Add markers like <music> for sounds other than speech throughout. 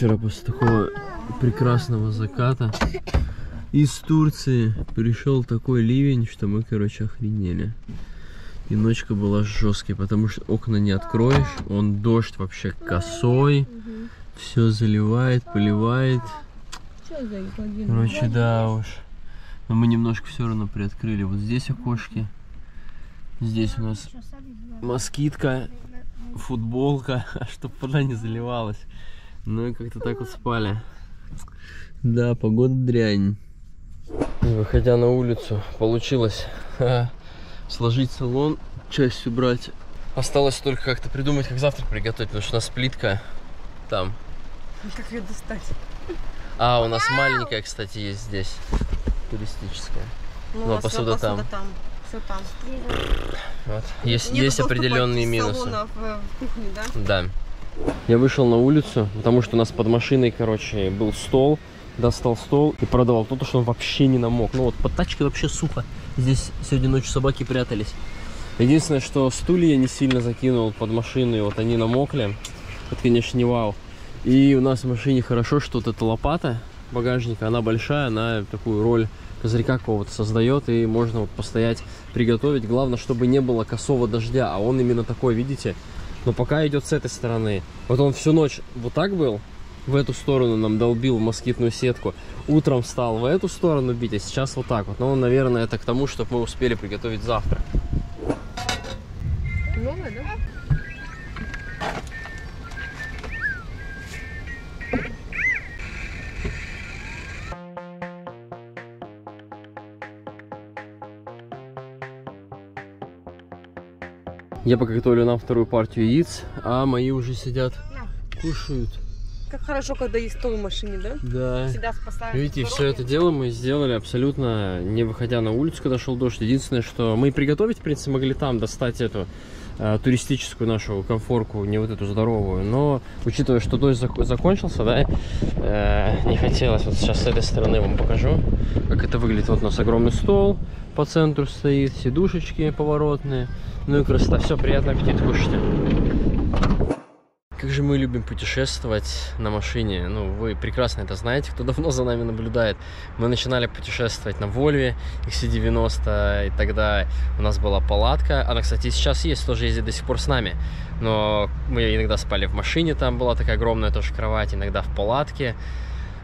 вечера после такого прекрасного заката из Турции пришел такой ливень, что мы, короче, охренели. И ночка была жесткой, потому что окна не откроешь, он дождь вообще косой, все заливает, поливает. Короче, да уж. Но мы немножко все равно приоткрыли. Вот здесь окошки. Здесь у нас москитка, футболка, <laughs> чтобы вода не заливалась. Ну и как-то так вот спали. Да, погода дрянь. Выходя на улицу, получилось сложить салон, часть убрать. Осталось только как-то придумать, как завтрак приготовить, потому что у нас плитка там. Как ее достать? А, у нас маленькая, кстати, есть здесь, туристическая. Ну, Ну, у нас посуда всё там. там. Все там. Вот. Есть, Нету есть доступа определенные минусы. в, в кухню, да? Да. Я вышел на улицу, потому что у нас под машиной, короче, был стол. Достал стол и продавал. То, что он вообще не намок. Ну вот под тачкой вообще сухо. Здесь сегодня ночью собаки прятались. Единственное, что стулья не сильно закинул под машину, и вот они намокли. Это, конечно, не вау. И у нас в машине хорошо, что вот эта лопата багажника, она большая, она такую роль козырька какого-то создает, и можно вот постоять, приготовить. Главное, чтобы не было косого дождя, а он именно такой, видите? Но пока идет с этой стороны. Вот он всю ночь вот так был, в эту сторону нам долбил москитную сетку. Утром встал в эту сторону бить, а сейчас вот так вот. Но, наверное, это к тому, чтобы мы успели приготовить завтрак. Новая, да? Я пока готовлю нам вторую партию яиц, а мои уже сидят, кушают. Как хорошо, когда есть стол в машине, да? Да. Всегда спасает. Видите, все это дело мы сделали абсолютно не выходя на улицу, когда шел дождь. Единственное, что мы и приготовить, в принципе, могли там достать эту туристическую нашу комфорку, не вот эту здоровую. Но, учитывая, что дождь зак- закончился, да, э, не хотелось. Вот сейчас с этой стороны вам покажу, как это выглядит. Вот у нас огромный стол по центру стоит, сидушечки поворотные. Ну и красота. Все, приятного аппетита, кушайте. Как же мы любим путешествовать на машине. Ну, вы прекрасно это знаете, кто давно за нами наблюдает. Мы начинали путешествовать на Вольве XC90, и тогда у нас была палатка. Она, кстати, сейчас есть, тоже ездит до сих пор с нами. Но мы иногда спали в машине, там была такая огромная тоже кровать, иногда в палатке.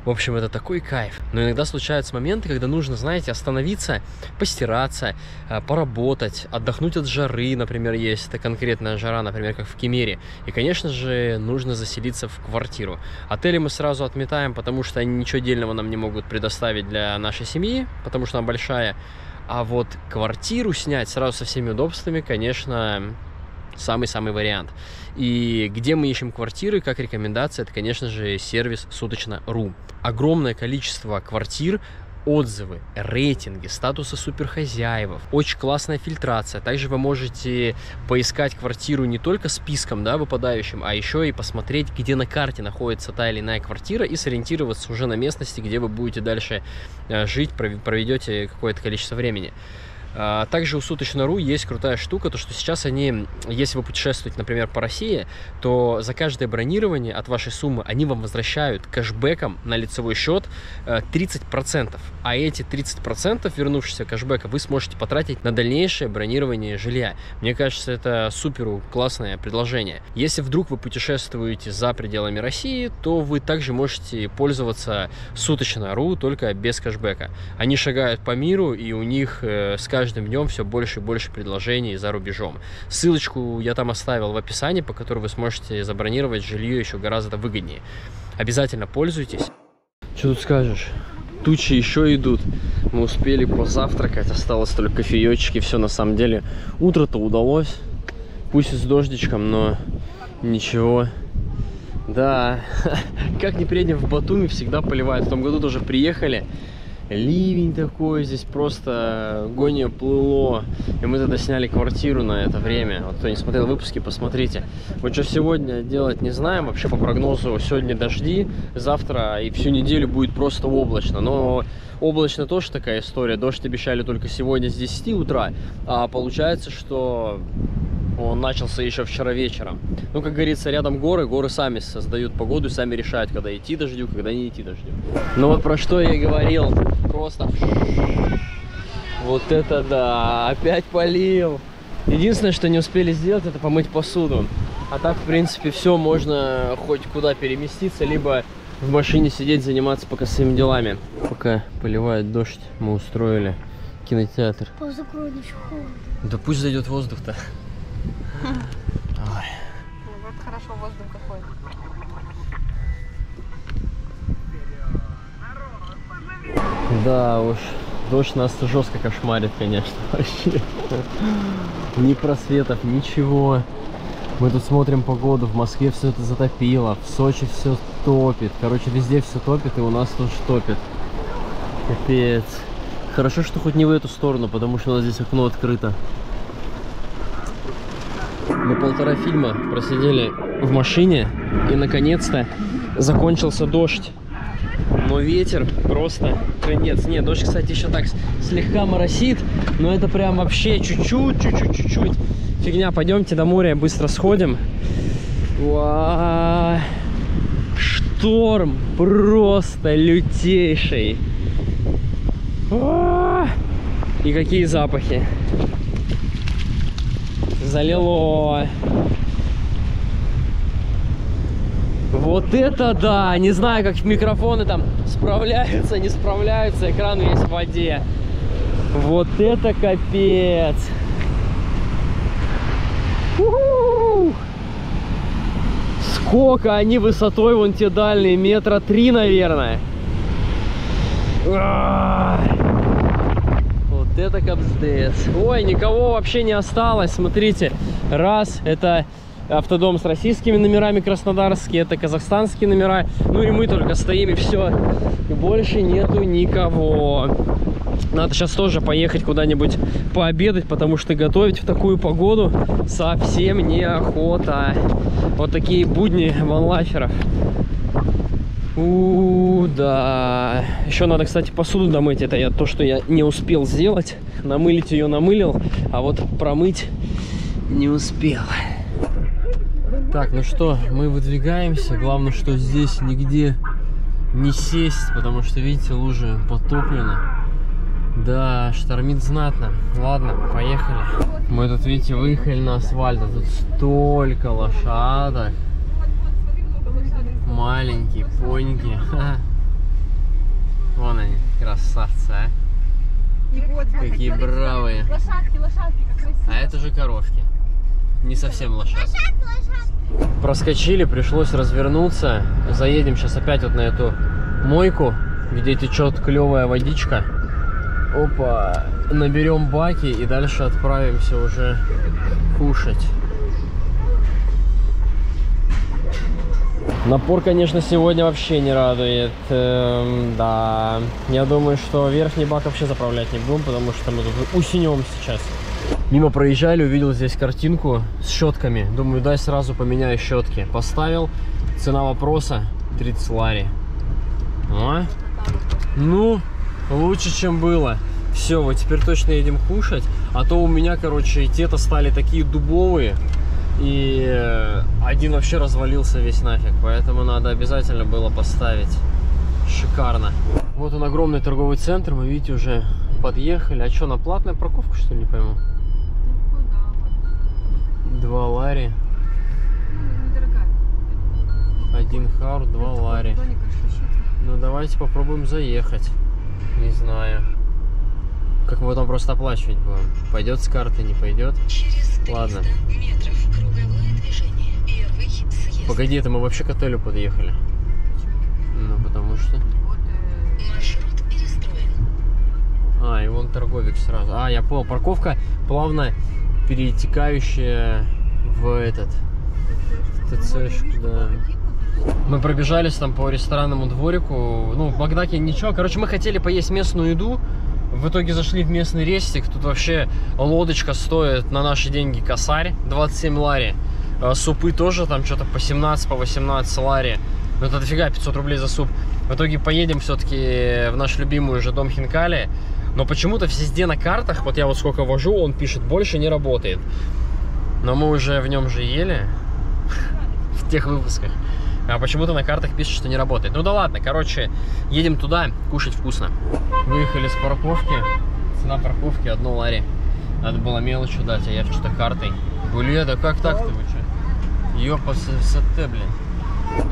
В общем, это такой кайф. Но иногда случаются моменты, когда нужно, знаете, остановиться, постираться, э, поработать, отдохнуть от жары, например, есть это конкретная жара, например, как в Кемере. И, конечно же, нужно заселиться в квартиру. Отели мы сразу отметаем, потому что они ничего отдельного нам не могут предоставить для нашей семьи, потому что она большая. А вот квартиру снять сразу со всеми удобствами, конечно, самый-самый вариант. И где мы ищем квартиры, как рекомендация, это, конечно же, сервис суточно.ру. Огромное количество квартир, отзывы, рейтинги, статусы суперхозяев, очень классная фильтрация. Также вы можете поискать квартиру не только списком, да, выпадающим, а еще и посмотреть, где на карте находится та или иная квартира и сориентироваться уже на местности, где вы будете дальше э, жить, пров- проведете какое-то количество времени. А, Также у Суточно.ру есть крутая штука, то что сейчас они, если вы путешествуете, например, по России, то за каждое бронирование от вашей суммы они вам возвращают кэшбэком на лицевой счет э, 30%. А эти 30% вернувшегося кэшбэка вы сможете потратить на дальнейшее бронирование жилья. Мне кажется, это супер классное предложение. Если вдруг вы путешествуете за пределами России, то вы также можете пользоваться Суточно.ру, только без кэшбэка. Они шагают по миру, и у них э, с каждым днем все больше и больше предложений за рубежом. Ссылочку я там оставил в описании, по которой вы сможете забронировать жилье еще гораздо выгоднее. Обязательно пользуйтесь. Что тут скажешь? Тучи еще идут. Мы успели позавтракать, осталось только кофеечки. Все на самом деле. Утро-то удалось. Пусть и с дождичком, но ничего. Да, <laughs> как не приедем в Батуми, всегда поливает. В том году тоже приехали. Ливень такой, здесь просто гоние плыло. И мы тогда сняли квартиру на это время. Вот кто не смотрел выпуски, посмотрите. Вот что сегодня делать не знаем. Вообще по прогнозу сегодня дожди, завтра и всю неделю будет просто облачно. Но облачно тоже такая история. Дождь обещали только сегодня с 10 утра. А получается, что Он начался еще вчера вечером. Ну, как говорится, рядом горы, горы сами создают погоду, сами решают, когда идти дождю, когда не идти дождю. Ну вот про что я и говорил. Просто... Вот это да, опять полил. Единственное, что не успели сделать, это помыть посуду. А так, в принципе, все можно хоть куда переместиться, либо в машине сидеть, заниматься пока своими делами. Пока поливает дождь, мы устроили кинотеатр. Позакрой еще холодно. Да пусть зайдет воздух-то. Ой. Вот хорошо воздух какой. Да уж, дождь нас жестко кошмарит, конечно, <laughs> вообще. Ни просветов, ничего. Мы тут смотрим погоду, в Москве все это затопило, в Сочи все топит. Короче, везде все топит, и у нас тоже топит. Капец. Хорошо, что хоть не в эту сторону, потому что у нас здесь окно открыто. Мы полтора фильма просидели в машине, и наконец-то закончился дождь. Но ветер просто конец. Нет, дождь, кстати, еще так слегка моросит, но это прям вообще чуть-чуть, чуть-чуть, чуть-чуть. Фигня, пойдемте до моря, быстро сходим. Уа! Шторм просто лютейший. И какие запахи. Залило. Вот это да! Не знаю, как микрофоны там справляются, не справляются. Экран весь в воде. Вот это капец! Сколько они высотой вон те дальние? Метра три, наверное. Вот это капздец. Ой, никого вообще не осталось. Смотрите. Раз, это автодом с российскими номерами краснодарские, это казахстанские номера. Ну и мы только стоим и все. И больше нету никого. Надо сейчас тоже поехать куда-нибудь пообедать, потому что готовить в такую погоду совсем неохота. Вот такие будни ванлайферов. У, да. Еще надо, кстати, посуду домыть. Это я то, что я не успел сделать. Намылить ее намылил, а вот промыть не успел. Так, ну что, мы выдвигаемся. Главное, что здесь нигде не сесть, потому что, видите, лужи потоплены. Да, штормит знатно. Ладно, поехали. Мы тут, видите, выехали на асфальт. а Тут столько лошадок. Маленькие, поньки. <laughs> Вон они, красавцы, а. Какие бравые. Лошадки, лошадки, как красиво. А это же коровки. Не совсем лошадки. Проскочили, пришлось развернуться. Заедем сейчас опять вот на эту мойку, где течет клевая водичка. Опа, наберем баки и дальше отправимся уже кушать. Напор, конечно, сегодня вообще не радует. Эм, да, я думаю, что верхний бак вообще заправлять не будем, потому что мы тут усинем сейчас. Мимо проезжали, увидел здесь картинку с щетками. Думаю, дай сразу поменяю щетки. Поставил. Цена вопроса 30 лари. А? Ну, лучше, чем было. Все, вот теперь точно едем кушать. А то у меня, короче, те-то стали такие дубовые. И э, один вообще развалился весь нафиг. Поэтому надо обязательно было поставить. Шикарно. Вот он огромный торговый центр. Мы, видите, уже подъехали. А что, на платная парковка, что ли, не пойму? Два лари. Один хаур, два лари. Ну давайте попробуем заехать. Не знаю. Как мы потом просто оплачивать будем. Пойдет с карты, не пойдет. Ладно. Погоди, это мы вообще к отелю подъехали. Ну потому что. А, и вон торговик сразу. А, я понял. Парковка плавно перетекающая в этот. В ТЦшку, да. Мы пробежались там по ресторанному дворику. Ну, в Багдаке ничего. Короче, мы хотели поесть местную еду. В итоге зашли в местный рестик. Тут вообще лодочка стоит на наши деньги косарь 27 лари. А Супы тоже там что-то по 17, по 18 лари. Ну это дофига, 500 рублей за суп. В итоге поедем все-таки в наш любимый уже дом Хинкали. Но почему-то везде на картах, вот я вот сколько вожу, он пишет, больше не работает. Но мы уже в нем же ели <laughs> в тех выпусках. А почему-то на картах пишет, что не работает. Ну да ладно, короче, едем туда, кушать вкусно. Выехали с парковки. Цена парковки одно лари. Надо было мелочью дать, а я что-то картой. Блин, да как так-то вы что? Ёпа, сате, блин.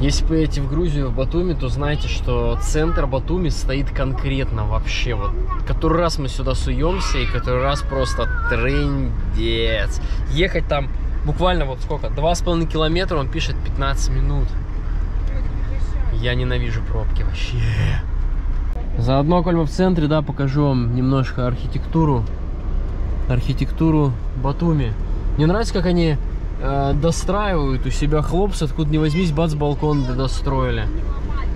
Если поедете в Грузию, в Батуми, то знайте, что центр Батуми стоит конкретно вообще. Вот который раз мы сюда суемся, и который раз просто трендец. Ехать там буквально вот сколько? Два с половиной километра, он пишет 15 минут. Я ненавижу пробки вообще. Заодно, коль мы в центре, да, покажу вам немножко архитектуру. Архитектуру Батуми. Мне нравится, как они э, достраивают у себя хлопцы, откуда не возьмись, бац, балкон достроили.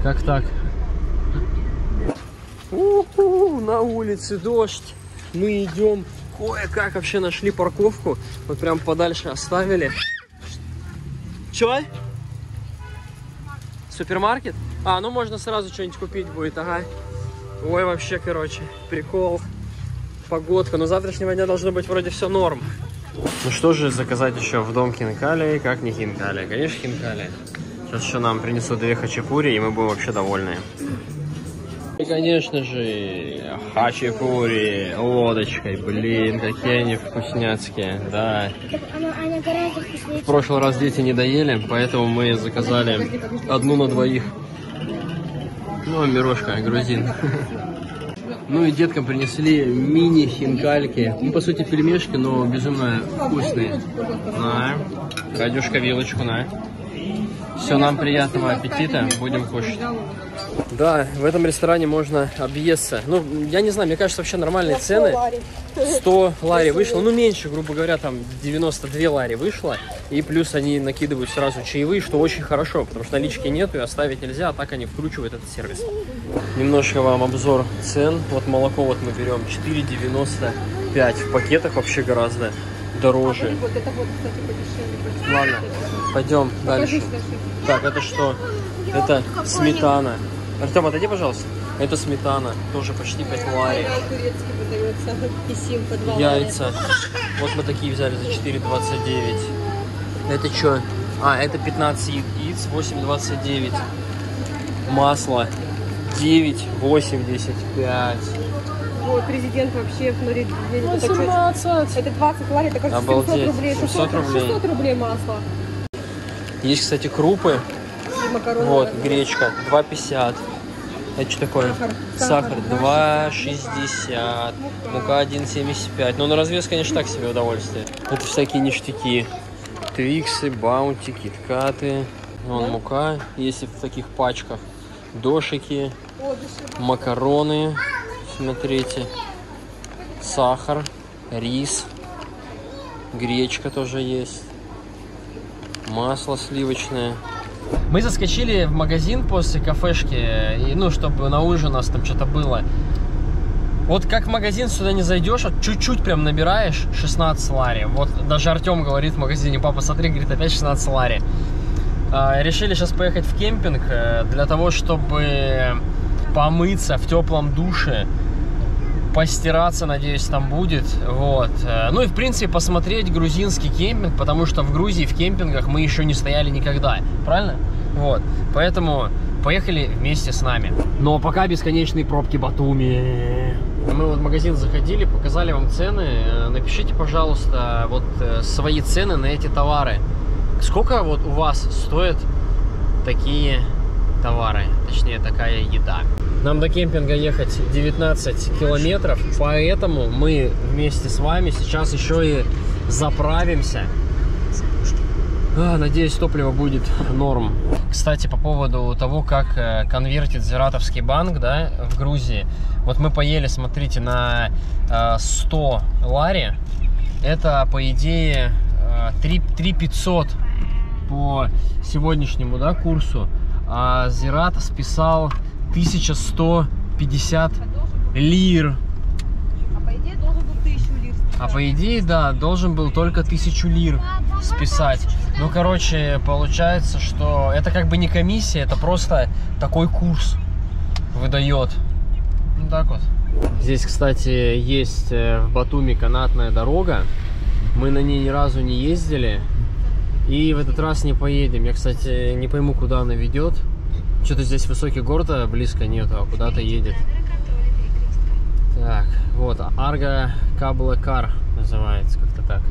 Как так? У-ху, на улице дождь. Мы идем. Кое-как вообще нашли парковку. Вот прям подальше оставили. Чё? Супермаркет? А, ну можно сразу что-нибудь купить будет, ага. Ой, вообще, короче, прикол. Погодка. Но завтрашнего дня должно быть вроде все норм. Ну что же заказать еще в дом хинкали, как не хинкали? Конечно, хинкали. Сейчас еще нам принесут две хачапури, и мы будем вообще довольны. Конечно же, хачапури лодочкой. Блин, какие они вкусняцкие, да. В прошлый раз дети не доели, поэтому мы заказали одну на двоих. Ну, Мирошка, грузин. <laughs> Ну и деткам принесли мини-хинкальки. Ну, по сути, пельмешки, но безумно вкусные. На, Кадюшка, вилочку, на. Все, нам приятного аппетита, будем кушать. Да, в этом ресторане можно объесться. Ну, я не знаю, мне кажется, вообще нормальные цены. 100 лари вышло, ну меньше, грубо говоря, там 92 лари вышло. И плюс они накидывают сразу чаевые, что очень хорошо, потому что налички нету и оставить нельзя, а так они вкручивают этот сервис. Немножко вам обзор цен. Вот молоко вот мы берем 4,95. В пакетах вообще гораздо дороже. Вот это вот, кстати, подешевле. Ладно, пойдем дальше. Так, это что? Это сметана. Артем, отойди, пожалуйста. Это сметана, тоже почти 5 лари. Турецкий продается писим <laughs> по 2 Яйца. Вот мы такие взяли за 4,29. Это что? А, это 15 яиц, 8,29. Масло 9,85. Вот, президент вообще, смотри, денег это чуть- Это 20 лари, это кажется 700 Обалдеть. рублей. 700 рублей. 600 рублей масло. Есть, кстати, крупы. И макароны. Вот, гречка 2,50. Это что такое? Сахар. Сахар Сахар 2,60. Мука 1,75. Ну, на развес, конечно, так себе удовольствие. Это всякие ништяки. Твиксы, баунти, киткаты. Вон мука, есть и в таких пачках. Дошики, макароны. Смотрите. Сахар, рис. Гречка тоже есть. Масло сливочное. Мы заскочили в магазин после кафешки, и, ну, чтобы на ужин у нас там что-то было. Вот как в магазин сюда не зайдешь, вот чуть-чуть прям набираешь 16 лари. Вот даже Артем говорит в магазине, папа, смотри, говорит, опять 16 лари. А, решили сейчас поехать в кемпинг э, для того, чтобы помыться в теплом душе, постираться, надеюсь, там будет. Вот. Э, Ну и, в принципе, посмотреть грузинский кемпинг, потому что в Грузии в кемпингах мы еще не стояли никогда. Правильно? Вот. Поэтому поехали вместе с нами. Но пока бесконечные пробки Батуми. Мы вот в магазин заходили, показали вам цены. Э, Напишите, пожалуйста, вот э, свои цены на эти товары. Сколько вот у вас стоят такие товары, точнее такая еда? Нам до кемпинга ехать 19 километров, поэтому мы вместе с вами сейчас еще и заправимся. А, надеюсь, топливо будет норм. Кстати, по поводу того, как э, конвертит Зиратовский банк да, в Грузии. Вот мы поели, смотрите, на э, 100 лари. Это, по идее, э, 3, 3 500 по сегодняшнему да, курсу. А Зират списал 1150 лир. А по идее должен был 1000 лир. А по идее, да, должен был только тысячу лир списать. Ну, короче, получается, что это как бы не комиссия, это просто такой курс выдает. Ну, так вот. Здесь, кстати, есть э, в Батуми канатная дорога. Мы на ней ни разу не ездили. И в этот раз не поедем. Я, кстати, не пойму, куда она ведет. Что-то здесь высокий город а близко нету, а куда-то едет. Так, вот, Арго Каблакар называется, как-то так.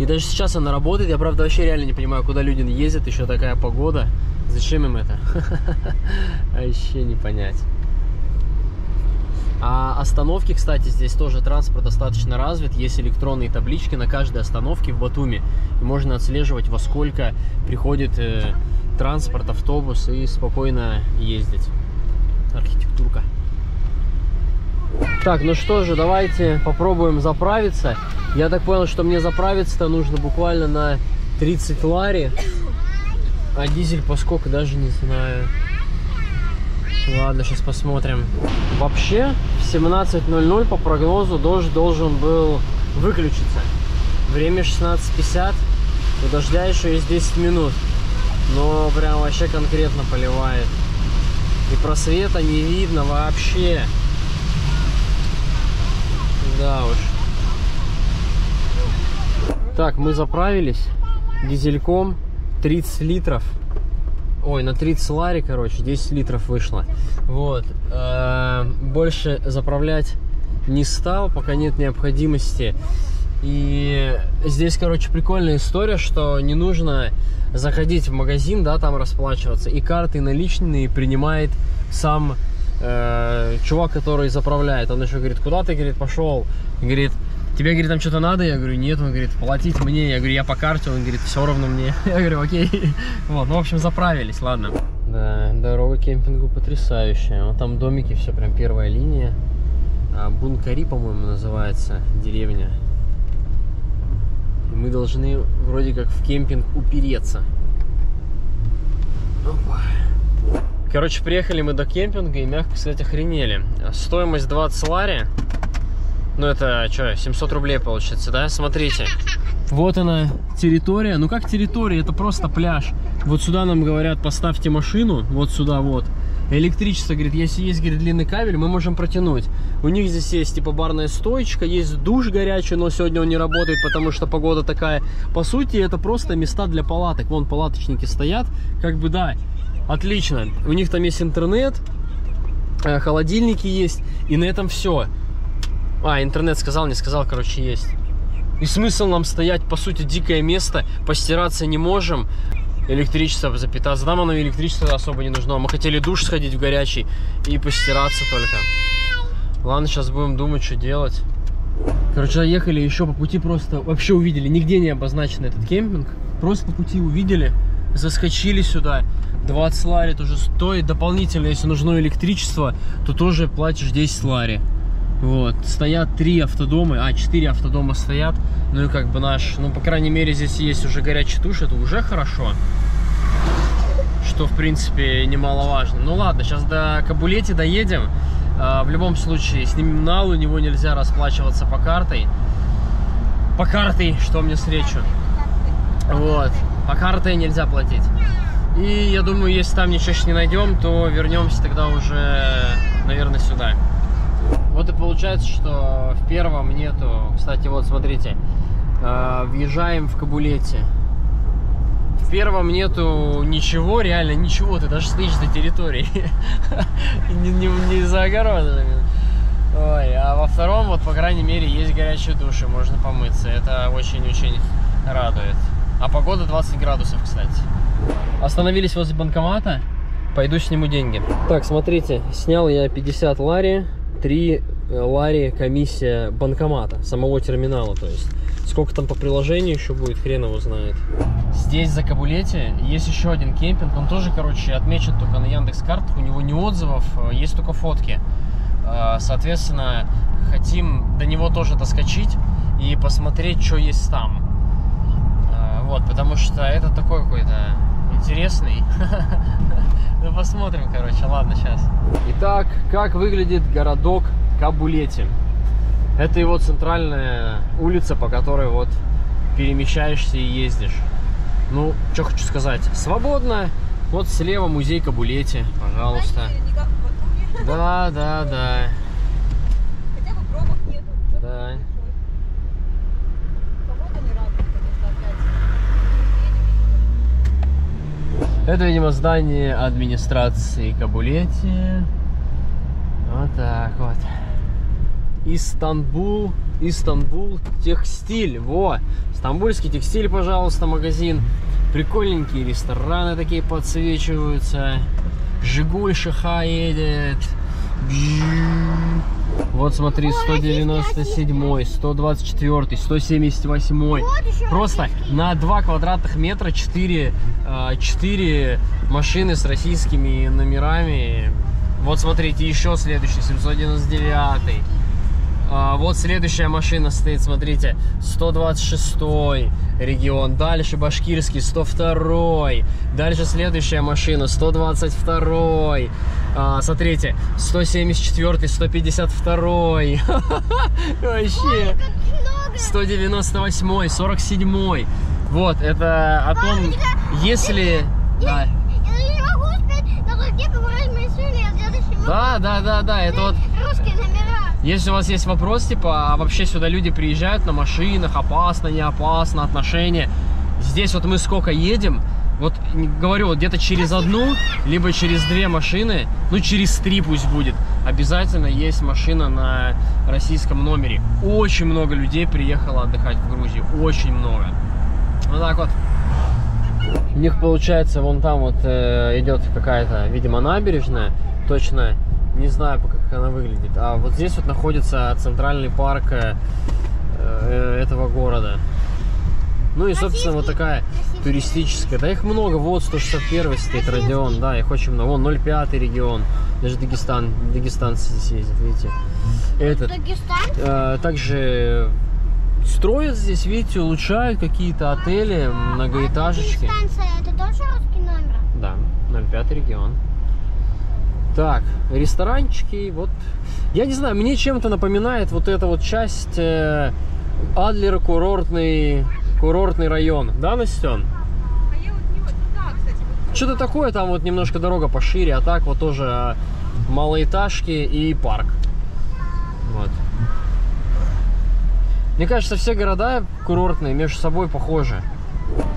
И даже сейчас она работает. Я, правда, вообще реально не понимаю, куда люди ездят. Еще такая погода. Зачем им это? <laughs> Вообще не понять. А остановки, кстати, здесь тоже транспорт достаточно развит. Есть электронные таблички на каждой остановке в Батуми. И можно отслеживать, во сколько приходит э, транспорт, автобус и спокойно ездить. Архитектурка. Так, ну что же, давайте попробуем заправиться. Я так понял, что мне заправиться-то нужно буквально на 30 лари. А дизель по сколько, даже не знаю. Ладно, сейчас посмотрим. Вообще, в 17.00 по прогнозу дождь должен был выключиться. Время 16.50. У дождя еще есть 10 минут. Но прям вообще конкретно поливает. И просвета не видно вообще. Да уж. Так, мы заправились дизельком 30 литров. Ой, на 30 лари, короче, 10 литров вышло. Вот. Э, больше заправлять не стал, пока нет необходимости. И здесь, короче, прикольная история, что не нужно заходить в магазин, да, там расплачиваться. И карты наличные принимает сам э, чувак, который заправляет. Он еще говорит, куда ты, говорит, пошел? Говорит, тебе, говорит, там что-то надо? Я говорю, нет. Он говорит, платить мне. Я говорю, я по карте. Он говорит, все равно мне. <laughs> Я говорю, окей. Вот, ну, в общем, заправились, ладно. Да, дорога к кемпингу потрясающая. Вот там домики, все прям первая линия. А, Бункари, по-моему, называется деревня. И мы должны вроде как в кемпинг упереться. Опа. Короче, приехали мы до кемпинга и, мягко сказать, охренели. Стоимость 20 лари. Ну, это что, 700 рублей получится, да? Смотрите. Вот она, территория. Ну, как территория? Это просто пляж. Вот сюда нам говорят, поставьте машину. Вот сюда вот. Электричество, говорит, если есть, говорит, длинный кабель, мы можем протянуть. У них здесь есть, типа, барная стоечка, есть душ горячий, но сегодня он не работает, потому что погода такая. По сути, это просто места для палаток. Вон палаточники стоят. Как бы, да, отлично. У них там есть интернет, э, холодильники есть, и на этом все. А, интернет сказал, не сказал, короче, есть. И смысл нам стоять, по сути, дикое место, постираться не можем. Электричество запитаться. Нам оно электричество особо не нужно. Мы хотели душ сходить в горячий и постираться только. Ладно, сейчас будем думать, что делать. Короче, заехали еще по пути просто вообще увидели. Нигде не обозначен этот кемпинг. Просто по пути увидели, заскочили сюда. 20 лари тоже стоит. Дополнительно, если нужно электричество, то тоже платишь 10 лари. Вот, стоят три автодома, а, четыре автодома стоят. Ну и как бы наш, ну, по крайней мере, здесь есть уже горячий туш, это уже хорошо. Что, в принципе, немаловажно. Ну ладно, сейчас до Кабулети доедем. А, в любом случае, снимем нал, у него нельзя расплачиваться по картой. По картой, что мне встречу. Вот, по картой нельзя платить. И я думаю, если там ничего не найдем, то вернемся тогда уже, наверное, сюда. Вот и получается, что в первом нету... Кстати, вот смотрите. Э, въезжаем в Кабулете. В первом нету ничего, реально ничего. Ты даже стоишь на территории. <laughs> не, не, не за огородом. Ой, а во втором, вот, по крайней мере, есть горячие души, можно помыться. Это очень-очень радует. А погода 20 градусов, кстати. Остановились возле банкомата. Пойду сниму деньги. Так, смотрите, снял я 50 лари 3 э, лари комиссия банкомата, самого терминала, то есть. Сколько там по приложению еще будет, хрен его знает. Здесь, за Кабулете, есть еще один кемпинг. Он тоже, короче, отмечен только на Яндекс картах. У него не отзывов, э, есть только фотки. Э, соответственно, хотим до него тоже доскочить и посмотреть, что есть там. Вот, потому что это такой какой-то интересный. <laughs> Ну, посмотрим, короче. Ладно, сейчас. Итак, как выглядит городок Кабулети. Это его центральная улица, по которой вот перемещаешься и ездишь. Ну, что хочу сказать. Свободно. Вот слева музей Кабулети, пожалуйста. Да, да, да. Это, видимо, здание администрации Кабулети. Вот так вот. Истанбул, Истанбул текстиль. Во, стамбульский текстиль, пожалуйста, магазин. Прикольненькие рестораны такие подсвечиваются. Жигуль Шаха едет. Вот смотри, 197, 124, 178. Просто на 2 квадратных метра 4, 4 машины с российскими номерами. Вот смотрите, еще следующий, 799. А, вот следующая машина стоит, смотрите, 126 регион, дальше башкирский 102, дальше следующая машина 122, а, смотрите, 174, 152, <laughs> вообще, 198, 47, вот, это о том, если... Да. Да, да, да, да, это вот... Если у вас есть вопрос, типа, а вообще сюда люди приезжают на машинах, опасно, не опасно, отношения. Здесь вот мы сколько едем, вот говорю, вот где-то через одну, либо через две машины, ну через три пусть будет, обязательно есть машина на российском номере. Очень много людей приехало отдыхать в Грузию, очень много. Вот так вот. У них получается вон там вот э, идет какая-то, видимо, набережная, точно не знаю, как она выглядит. А вот здесь вот находится центральный парк э, э, этого города. Ну и, собственно, вот такая туристическая. Да их много. Вот 161 стоит Родион. Да, их очень много. Вон 05 регион. Даже Дагестан. Дагестан здесь ездит, видите. Этот. Э, также строят здесь, видите, улучшают какие-то отели, многоэтажечки. Станция, это тоже русский номер? Да, 05 регион. Так, ресторанчики, вот. Я не знаю, мне чем-то напоминает вот эта вот часть э, Адлер курортный, курортный район. Да, Настен? А я вот не вот туда, кстати, вот Что-то такое, там вот немножко дорога пошире, а так вот тоже э, малоэтажки и парк. Вот. Мне кажется, все города курортные между собой похожи.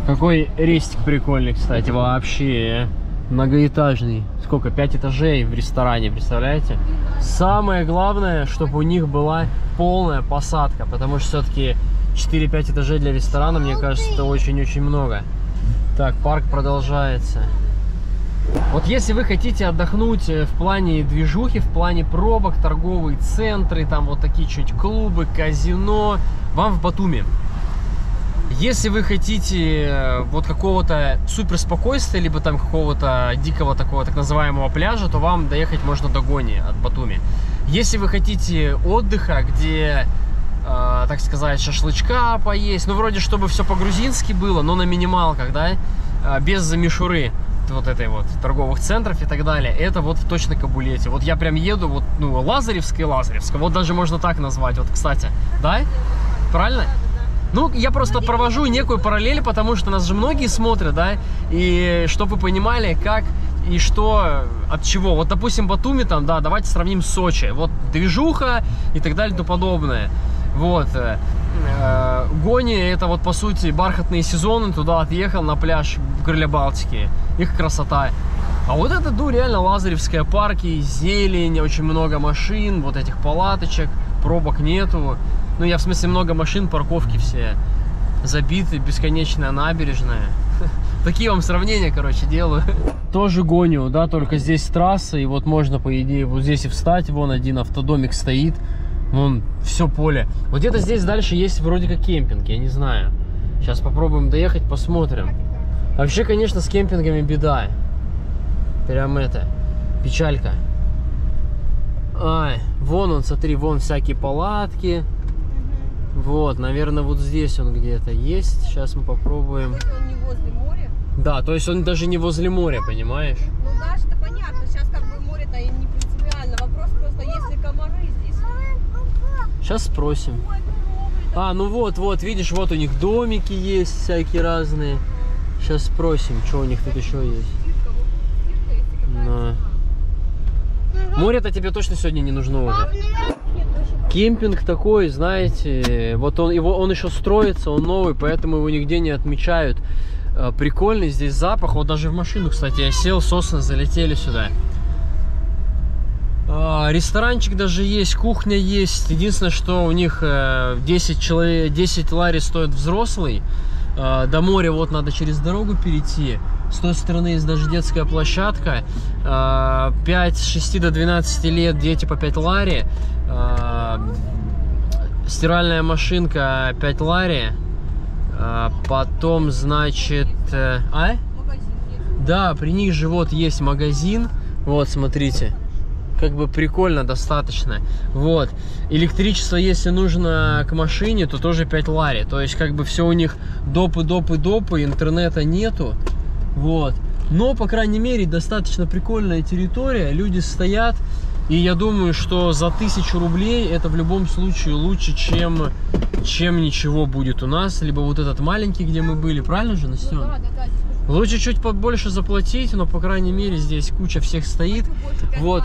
Какой рестик прикольный, кстати, вообще. Многоэтажный. Сколько? Пять этажей в ресторане, представляете? Самое главное, чтобы у них была полная посадка, потому что все-таки 4-5 этажей для ресторана, мне кажется, это очень-очень много. Так, парк продолжается. Вот если вы хотите отдохнуть э, в плане движухи, в плане пробок, торговые центры, там вот такие чуть клубы, казино, вам в Батуми. Если вы хотите э, вот какого-то супер спокойствия, либо там какого-то дикого такого так называемого пляжа, то вам доехать можно до Гони от Батуми. Если вы хотите отдыха, где, э, так сказать, шашлычка поесть, ну вроде чтобы все по-грузински было, но на минималках, да, э, без мишуры вот этой вот торговых центров и так далее, это вот в точно Кабулете. Вот я прям еду, вот, ну, Лазаревская Лазаревская, вот даже можно так назвать, вот, кстати, да? Правильно? Ну, я просто провожу некую параллель, потому что нас же многие смотрят, да, и чтобы вы понимали, как и что, от чего. Вот, допустим, Батуми там, да, давайте сравним с Сочи. Вот движуха и так далее и тому подобное. Вот. э, э, Гони это вот по сути бархатные сезоны, туда отъехал на пляж Крылья Балтики. Их красота. А вот это, ну, реально Лазаревская парки, зелень, очень много машин, вот этих палаточек, пробок нету. Ну, я в смысле много машин, парковки все забиты, бесконечная набережная. <laughs> Такие вам сравнения, короче, делаю. <laughs> Тоже гоню, да, только здесь трасса, и вот можно, по идее, вот здесь и встать, вон один автодомик стоит, вон все поле. Вот где-то здесь дальше есть вроде как кемпинг, я не знаю. Сейчас попробуем доехать, посмотрим. Вообще, конечно, с кемпингами беда. Прям это, печалька. Ай, вон он, смотри, вон всякие палатки. Вот, наверное, вот здесь он где-то есть. Сейчас мы попробуем. если он не возле моря. Да, то есть он даже не возле моря, понимаешь? Ну да, что понятно. Сейчас как бы море-то и не принципиально. Вопрос просто, если комары здесь. Сейчас спросим. А, ну вот, вот, видишь, вот у них домики есть всякие разные. Сейчас спросим, что у них тут еще есть. Да. Море-то тебе точно сегодня не нужно уже. Кемпинг такой, знаете, вот он его он еще строится, он новый, поэтому его нигде не отмечают. Э, Прикольный здесь запах. Вот даже в машину, кстати, я сел, сосны залетели сюда. А, Ресторанчик даже есть, кухня есть. Единственное, что у них э, 10, человек, 10 лари стоит взрослый. А, До моря вот надо через дорогу перейти. С той стороны есть даже детская площадка. А, 5, с 6 до 12 лет дети по 5 лари. А, Стиральная машинка 5 лари. А, Потом, значит... э, А? Да, при них же вот есть магазин. Вот, смотрите. Как бы прикольно достаточно. Вот. Электричество, если нужно к машине, то тоже 5 лари. То есть, как бы все у них допы, допы, допы, интернета нету. Вот. Но, по крайней мере, достаточно прикольная территория. Люди стоят. И я думаю, что за тысячу рублей это в любом случае лучше, чем, чем ничего будет у нас. Либо вот этот маленький, где мы были. Правильно же, Настен? Да, да, да. тоже Лучше чуть побольше заплатить, но, по крайней мере, здесь куча всех стоит. Вот.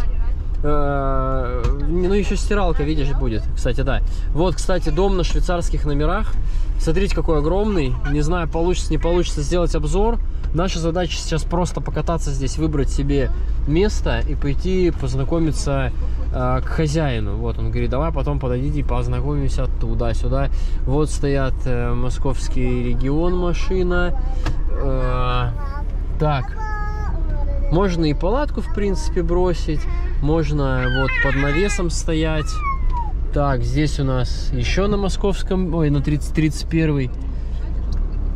Э, Ну, еще стиралка, видишь, будет. Кстати, да. Вот, кстати, дом на швейцарских номерах. Смотрите, какой огромный. Не знаю, получится, не получится сделать обзор. Наша задача сейчас просто покататься здесь, выбрать себе место и пойти познакомиться э, к хозяину. Вот он говорит, давай потом подойдите и познакомимся туда-сюда. Вот стоят э, московский регион машина. Э, так, можно и палатку, в принципе, бросить. Можно вот под навесом стоять. Так, здесь у нас еще на московском, ой, на 30, 31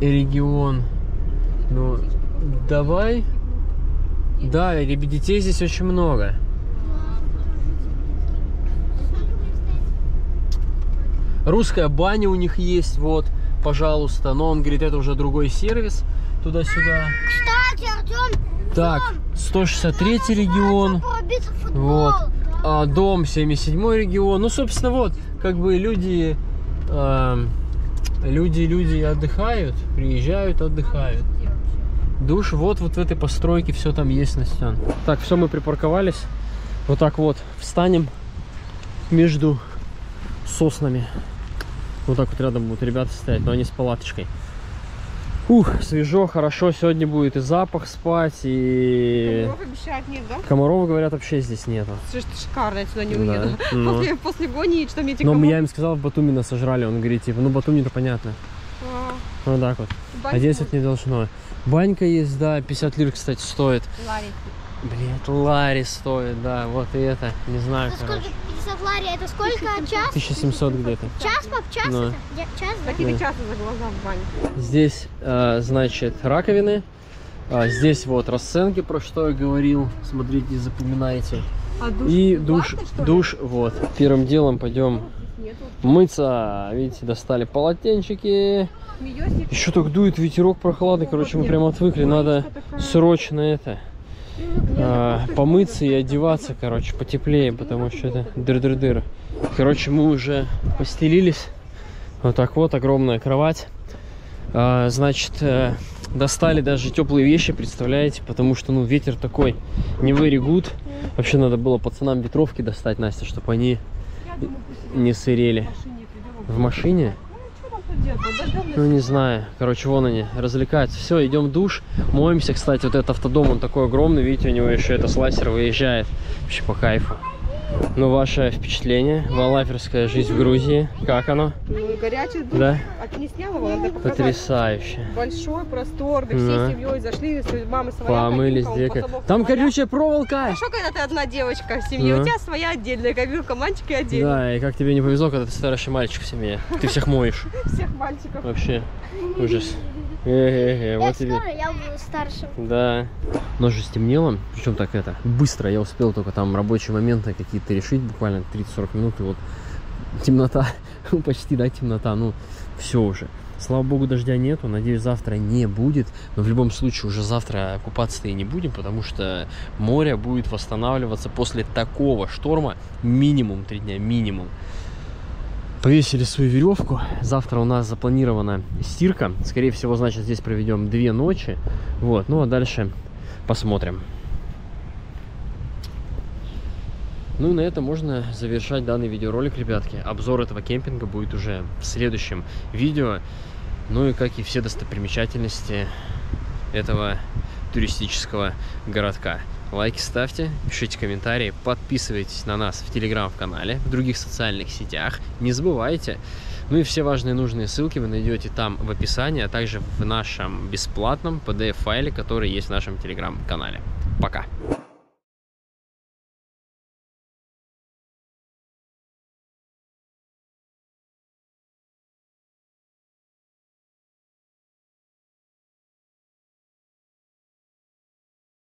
регион. Ну, давай. Да, детей здесь очень много. Русская баня у них есть, вот, пожалуйста. Но он говорит, это уже другой сервис. Туда-сюда. Кстати, Артем, Так, 163 регион. Вот. А, дом 77 регион. Ну, собственно, вот, как бы люди, эм, люди, люди отдыхают, приезжают, отдыхают. Душ вот, вот в этой постройке все там есть, Настен. Так, все, мы припарковались. Вот так вот встанем между соснами. Вот так вот рядом будут ребята стоять, но они с палаточкой. Ух, свежо, хорошо. Сегодня будет и запах спать, и... Комаров обещают нет, да? Комаров, говорят, вообще здесь нету. Слушай, это шикарно, я сюда не Да, уеду. ну. <laughs> После, после гонии, что мне эти Но я им сказал, в Батуми нас сожрали. Он говорит, типа, ну Батуми-то понятно. А, Вот так вот. баньку А здесь вот, вот не должно. Банька есть, да, 50 лир, кстати, стоит. Ларри. Блин, Лари стоит, да, вот и это, не знаю, Это короче. сколько? 50 лари, это сколько? Час? 1700 где-то. Час, пап, час Ну. это? Час, да? Такие Да. часто за глаза в бане. Здесь, э, значит, раковины. А здесь вот расценки, про что я говорил. Смотрите, запоминайте. А душ И душ, ли? душ, вот. Первым делом пойдем мыться. Видите, достали полотенчики. Еще так дует ветерок прохладный, короче, мы прям отвыкли. Надо срочно это а, помыться и одеваться, короче, потеплее, потому что это дыр-дыр-дыр. Короче, мы уже постелились. Вот так вот, огромная кровать. А, значит, э, достали даже теплые вещи, представляете, потому что, ну, ветер такой не good. Вообще надо было пацанам ветровки достать, Настя, чтобы они не сырели. В машине? Ну, не знаю. Короче, вон они, развлекаются. Все, идем душ. Моемся. Кстати, вот этот автодом, он такой огромный. Видите, у него еще это слайсер выезжает. Вообще по кайфу. Ну, ваше впечатление? Валаферская жизнь в Грузии. Как оно? Ну, горячий душ. Да? А ты не сняла его? Надо показать. Потрясающе. Большой, просторный, Да. всей семьей зашли, с мамой своя. Помылись, дека. Там своя. колючая проволока! Хорошо, когда ты одна девочка в семье, Да. у тебя своя отдельная кабинка, мальчики отдельно. Да, и как тебе не повезло, когда ты старший мальчик в семье. Ты всех моешь. <laughs> Всех мальчиков. Вообще. Ужас. Э-э-э, Я вот тебе. скоро, я буду старшим. Да. Но же стемнело, причем так это, быстро. Я успел только там рабочие моменты какие-то решить, буквально 30-40 минут, и вот темнота, <laughs> ну, почти, да, темнота, ну, все уже. Слава богу, дождя нету, надеюсь, завтра не будет, но в любом случае уже завтра купаться-то и не будем, потому что море будет восстанавливаться после такого шторма минимум три дня, минимум. Повесили свою веревку. Завтра у нас запланирована стирка. Скорее всего, значит, здесь проведем две ночи. Вот, ну а дальше посмотрим. Ну и на этом можно завершать данный видеоролик, ребятки. Обзор этого кемпинга будет уже в следующем видео. Ну и как и все достопримечательности этого туристического городка. Лайки ставьте, пишите комментарии, подписывайтесь на нас в телеграм-канале, в других социальных сетях. Не забывайте. Ну и все важные нужные ссылки вы найдете там в описании, а также в нашем бесплатном PDF-файле, который есть в нашем телеграм-канале. Пока!